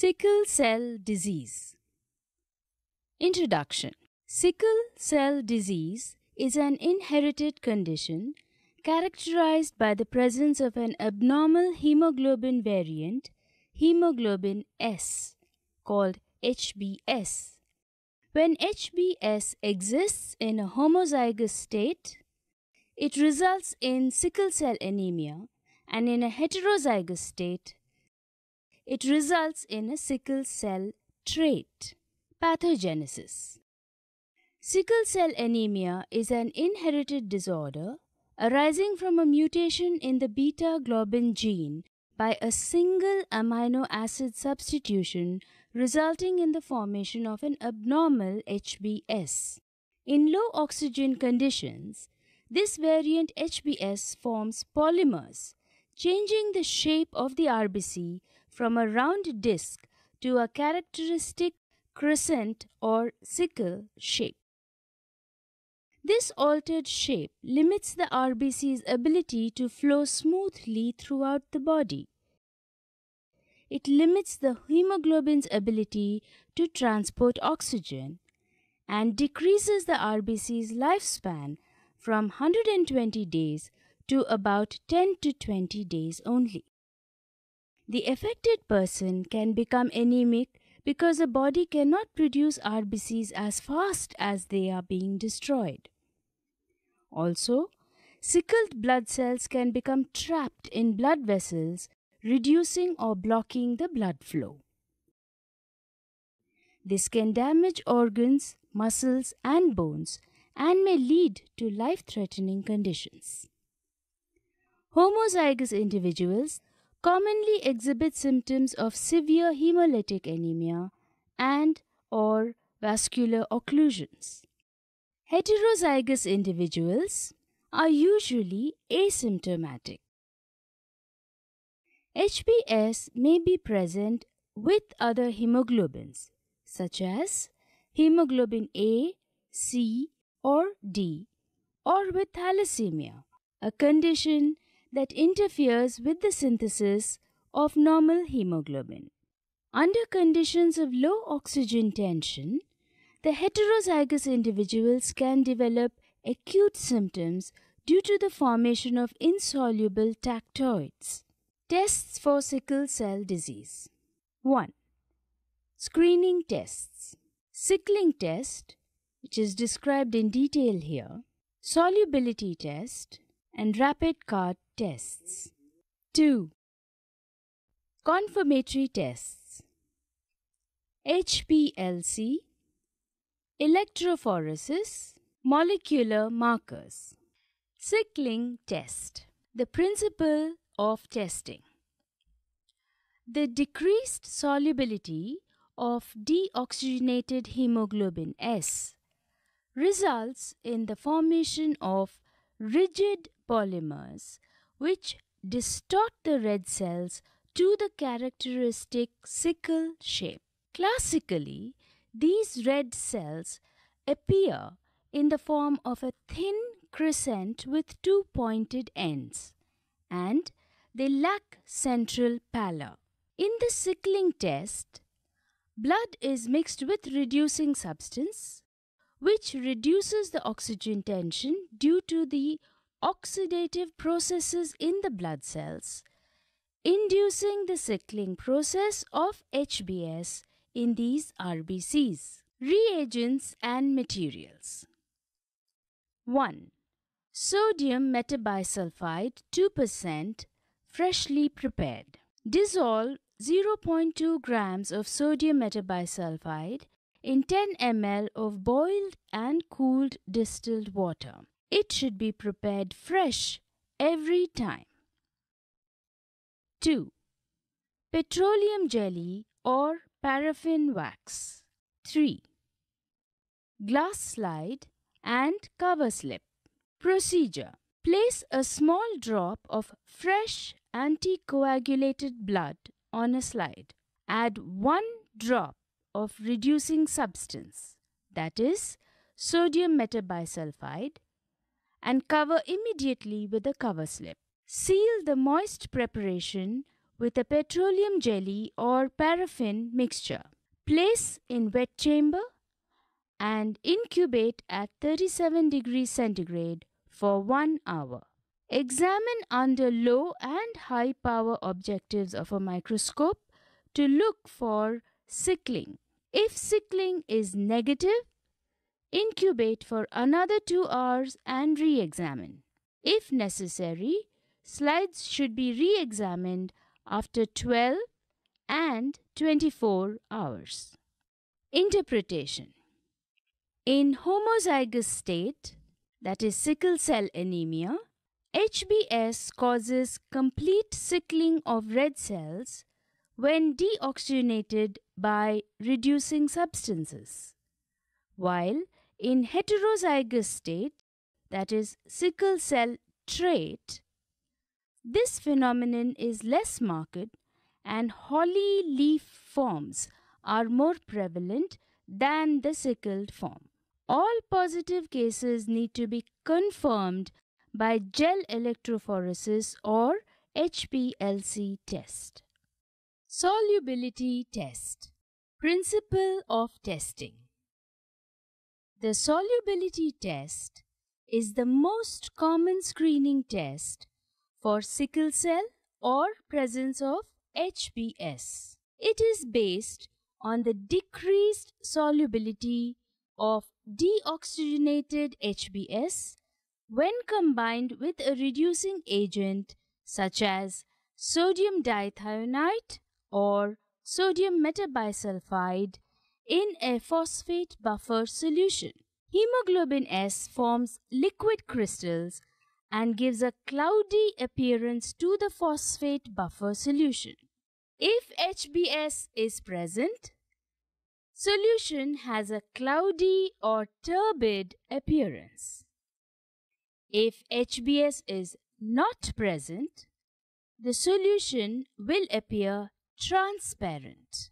Sickle cell disease. Introduction Sickle cell disease is an inherited condition characterized by the presence of an abnormal hemoglobin variant, hemoglobin S, called HbS. When HbS exists in a homozygous state, it results in sickle cell anemia, and in a heterozygous state, it results in a sickle cell trait. Pathogenesis Sickle cell anemia is an inherited disorder arising from a mutation in the beta globin gene by a single amino acid substitution resulting in the formation of an abnormal HbS. In low oxygen conditions, this variant HbS forms polymers, changing the shape of the RBC from a round disc to a characteristic crescent or sickle shape. This altered shape limits the RBC's ability to flow smoothly throughout the body. It limits the hemoglobin's ability to transport oxygen and decreases the RBC's lifespan from 120 days to about 10 to 20 days only. The affected person can become anemic because the body cannot produce RBCs as fast as they are being destroyed. Also, sickled blood cells can become trapped in blood vessels, reducing or blocking the blood flow. This can damage organs, muscles, and bones and may lead to life threatening conditions. Homozygous individuals commonly exhibit symptoms of severe hemolytic anemia and or vascular occlusions. Heterozygous individuals are usually asymptomatic. HbS may be present with other hemoglobins such as hemoglobin A, C, or D, or with thalassemia, a condition that interferes with the synthesis of normal hemoglobin. Under conditions of low oxygen tension, the heterozygous individuals can develop acute symptoms due to the formation of insoluble tactoids. Tests for sickle cell disease 1. Screening tests. Sickling test, which is described in detail here, solubility test, and rapid card tests. 2. Confirmatory tests. HPLC, electrophoresis, molecular markers. Sickling test. The principle of testing. The decreased solubility of deoxygenated hemoglobin S results in the formation of rigid polymers which distort the red cells to the characteristic sickle shape. Classically, these red cells appear in the form of a thin crescent with two pointed ends, and they lack central pallor. In the sickling test, blood is mixed with reducing substance, which reduces the oxygen tension due to the oxidative processes in the blood cells, inducing the sickling process of HbS in these RBCs. Reagents and materials 1. Sodium metabisulfite 2% freshly prepared. Dissolve 0.2 grams of sodium metabisulfite in 10 ml of boiled and cooled distilled water. It should be prepared fresh every time. 2. Petroleum jelly or paraffin wax. 3. Glass slide and cover slip. Procedure Place a small drop of fresh anticoagulated blood on a slide. Add 1 drop of reducing substance, that is, sodium metabisulfite, and cover immediately with a cover slip. Seal the moist preparation with a petroleum jelly or paraffin mixture. Place in wet chamber and incubate at 37 degrees centigrade for 1 hour. Examine under low and high power objectives of a microscope to look for sickling. If sickling is negative, incubate for another 2 hours and re-examine. If necessary, slides should be re-examined after 12 and 24 hours. Interpretation In homozygous state, that is sickle cell anemia, HBS causes complete sickling of red cells when deoxygenated by reducing substances, while in heterozygous state, that is sickle cell trait, this phenomenon is less marked and holly leaf forms are more prevalent than the sickled form. All positive cases need to be confirmed by gel electrophoresis or HPLC test. Solubility test. Principle of testing. The solubility test is the most common screening test for sickle cell or presence of HBS. It is based on the decreased solubility of deoxygenated HBS when combined with a reducing agent such as sodium dithionite or sodium metabisulfite in a phosphate buffer solution. Hemoglobin S forms liquid crystals and gives a cloudy appearance to the phosphate buffer solution. If HBS is present, solution has a cloudy or turbid appearance. If HBS is not present, the solution will appear transparent.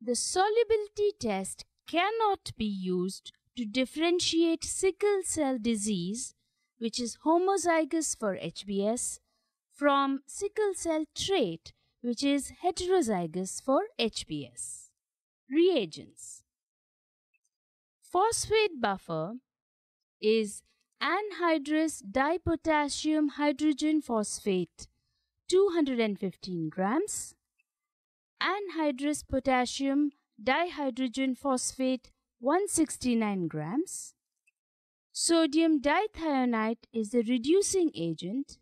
The solubility test cannot be used to differentiate sickle cell disease, which is homozygous for HBS, from sickle cell trait, which is heterozygous for HBS. Reagents Phosphate buffer is anhydrous dipotassium hydrogen phosphate 215 grams, anhydrous potassium dihydrogen phosphate 169 grams, sodium dithionite is the reducing agent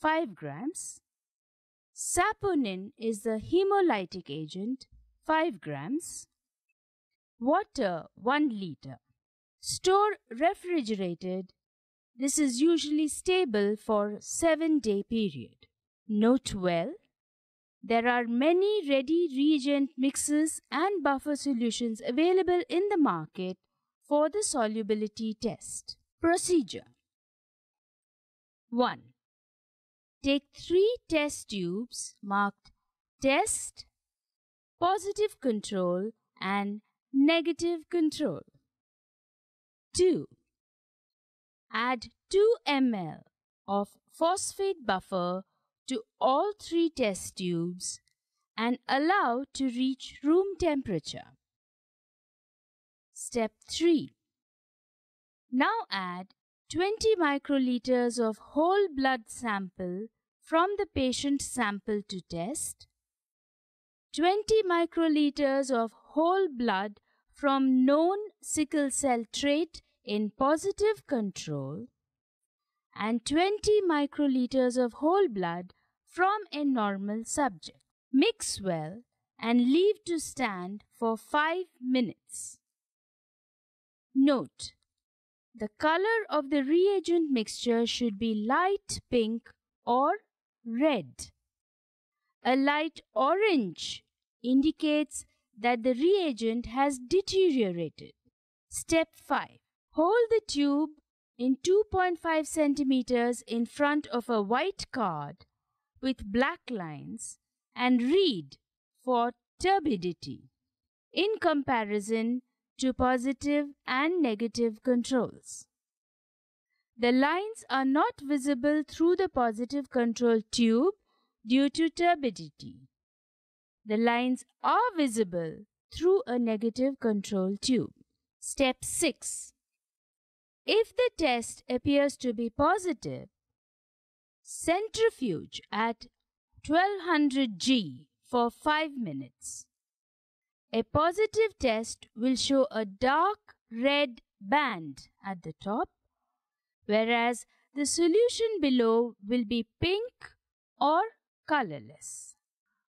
5 grams, saponin is the hemolytic agent 5 grams, water 1 liter. Store refrigerated this is usually stable for 7 day period. Note well, there are many ready reagent mixes and buffer solutions available in the market for the solubility test. Procedure 1. Take 3 test tubes marked test, positive control and negative control. 2. Add 2 ml of phosphate buffer to all three test tubes and allow to reach room temperature. Step 3. Now add 20 microliters of whole blood sample from the patient sample to test, 20 microliters of whole blood from known sickle cell trait in positive control and 20 microliters of whole blood from a normal subject. Mix well and leave to stand for 5 minutes. Note, the color of the reagent mixture should be light pink or red. A light orange indicates that the reagent has deteriorated. Step 5. Hold the tube in 2.5 centimeters in front of a white card with black lines and read for turbidity in comparison to positive and negative controls. The lines are not visible through the positive control tube due to turbidity. The lines are visible through a negative control tube. Step 6. If the test appears to be positive, centrifuge at 1200 G for 5 minutes. A positive test will show a dark red band at the top, whereas the solution below will be pink or colorless.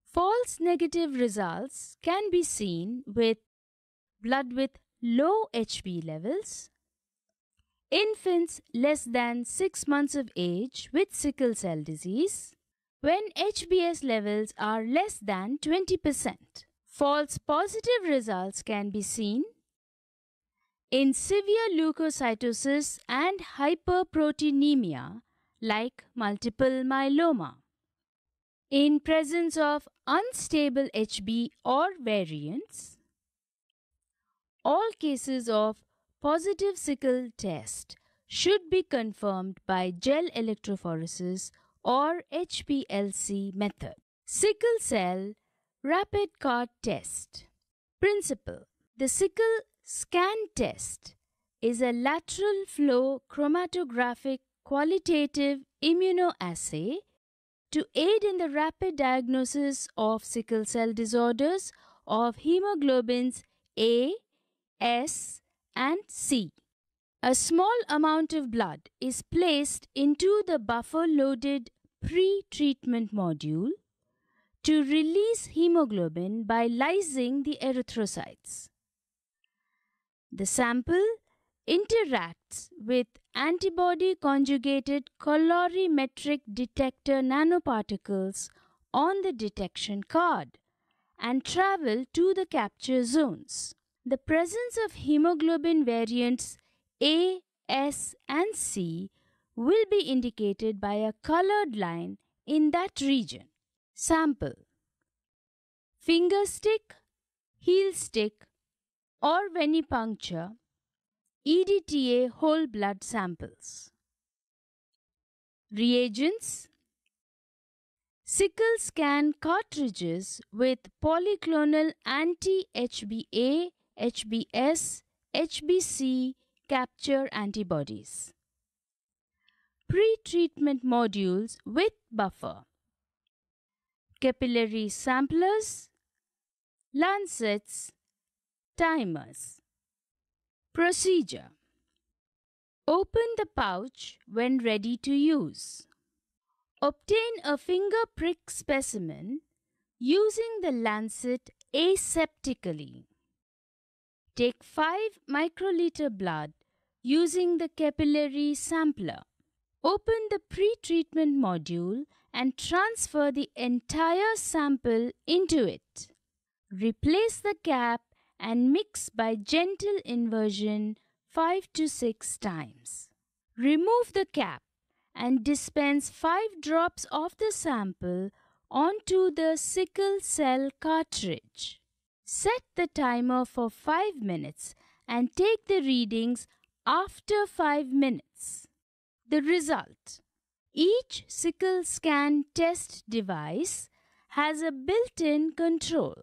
False negative results can be seen with blood with low HB levels, infants less than 6 months of age with sickle cell disease, when HBS levels are less than 20%. False positive results can be seen in severe leukocytosis and hyperproteinemia like multiple myeloma. In presence of unstable HB or variants, all cases of positive sickle test should be confirmed by gel electrophoresis or HPLC method. Sickle cell rapid card test. Principle The sickle SCAN test is a lateral flow chromatographic qualitative immunoassay to aid in the rapid diagnosis of sickle cell disorders of hemoglobins A, S, and C. A small amount of blood is placed into the buffer loaded pre treatment module to release hemoglobin by lysing the erythrocytes. The sample interacts with antibody conjugated colorimetric detector nanoparticles on the detection card and travel to the capture zones. The presence of hemoglobin variants A, S, and C will be indicated by a colored line in that region. Sample Finger stick, heel stick, or venipuncture, EDTA whole blood samples. Reagents Sickle scan cartridges with polyclonal anti HBA, HBS, HBC capture antibodies. Pre treatment modules with buffer. Capillary samplers, lancets, Timers. Procedure Open the pouch when ready to use. Obtain a finger prick specimen using the lancet aseptically. Take 5 microliter blood using the capillary sampler. Open the pre-treatment module and transfer the entire sample into it. Replace the cap and mix by gentle inversion 5 to 6 times. Remove the cap and dispense 5 drops of the sample onto the sickle cell cartridge. Set the timer for 5 minutes and take the readings after 5 minutes. The result Each sickle scan test device has a built in control.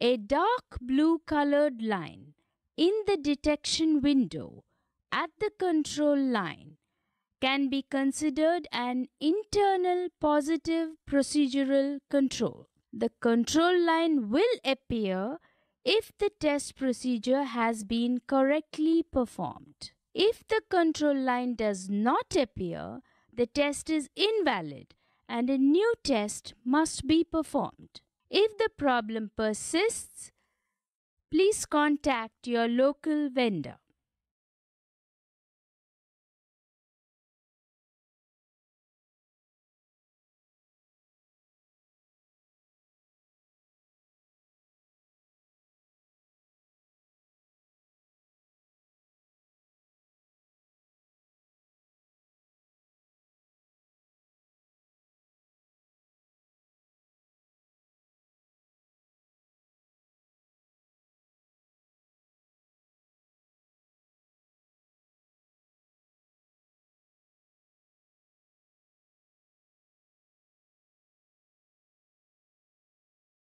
A dark blue colored line in the detection window at the control line can be considered an internal positive procedural control. The control line will appear if the test procedure has been correctly performed. If the control line does not appear, the test is invalid and a new test must be performed. If the problem persists, please contact your local vendor.